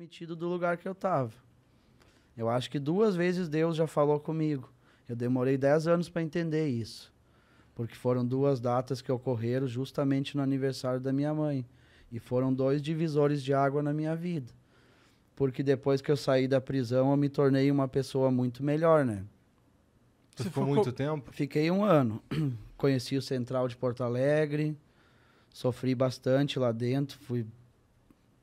demitido do lugar que eu tava. Eu acho que duas vezes Deus já falou comigo. Eu demorei 10 anos para entender isso. Porque foram duas datas que ocorreram justamente no aniversário da minha mãe. E foram dois divisores de água na minha vida. Porque depois que eu saí da prisão, eu me tornei uma pessoa muito melhor, né? Você ficou muito tempo? Fiquei um ano. Conheci o Central de Porto Alegre, sofri bastante lá dentro, fui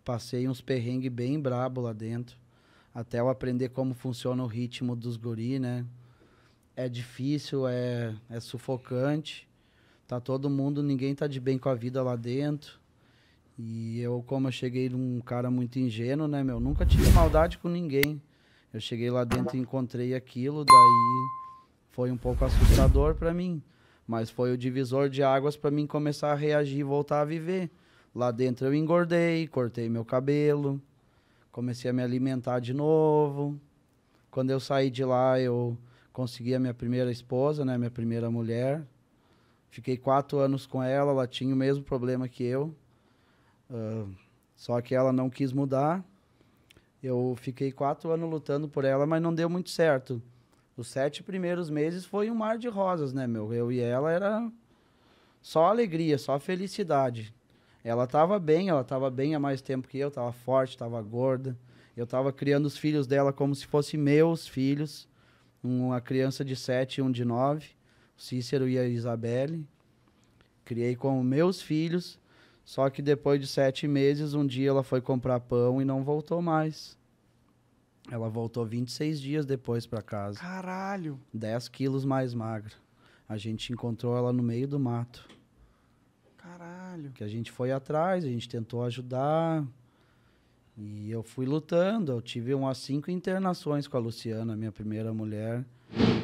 passei uns perrengues bem brabo lá dentro, até eu aprender como funciona o ritmo dos guri, né? É difícil, é, é sufocante. Tá todo mundo, ninguém tá de bem com a vida lá dentro. E eu, como eu cheguei num cara muito ingênuo, né, meu? Nunca tive maldade com ninguém. Eu cheguei lá dentro e encontrei aquilo, daí foi um pouco assustador para mim. Mas foi o divisor de águas para mim começar a reagir e voltar a viver. Lá dentro eu engordei, cortei meu cabelo, comecei a me alimentar de novo. Quando eu saí de lá, eu consegui a minha primeira esposa, né, minha primeira mulher. Fiquei quatro anos com ela, ela tinha o mesmo problema que eu. Uh, só que ela não quis mudar. Eu fiquei quatro anos lutando por ela, mas não deu muito certo. Os sete primeiros meses foi um mar de rosas, né, meu? Eu e ela era só alegria, só felicidade. Ela estava bem, ela estava bem há mais tempo que eu, estava forte, estava gorda. Eu estava criando os filhos dela como se fossem meus filhos. Uma criança de sete e um de nove, Cícero e a Isabelle. Criei como meus filhos, só que depois de sete meses, um dia ela foi comprar pão e não voltou mais. Ela voltou 26 dias depois para casa. Caralho! 10 quilos mais magra. A gente encontrou ela no meio do mato. Caralho! Que a gente foi atrás, a gente tentou ajudar. E eu fui lutando. Eu tive umas cinco internações com a Luciana, minha primeira mulher.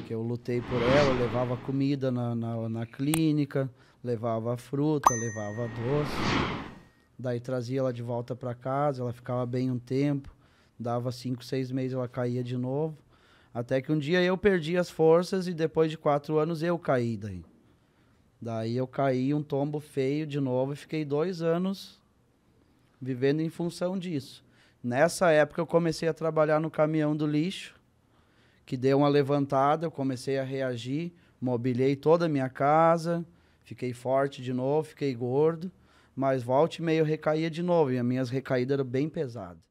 Que eu lutei por ela, levava comida na, na, na clínica, levava fruta, levava doce. Daí trazia ela de volta para casa, ela ficava bem um tempo dava cinco, seis meses, ela caía de novo. Até que um dia eu perdi as forças e depois de quatro anos eu caí daí. Daí eu caí um tombo feio de novo e fiquei dois anos vivendo em função disso. Nessa época eu comecei a trabalhar no caminhão do lixo, que deu uma levantada, eu comecei a reagir, mobilei toda a minha casa, fiquei forte de novo, fiquei gordo, mas volta e meio recaía de novo, e as minhas recaídas eram bem pesadas.